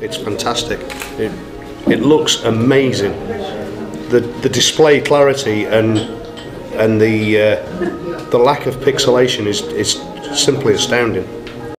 It's fantastic. It, it looks amazing. The the display clarity and and the uh, the lack of pixelation is is simply astounding.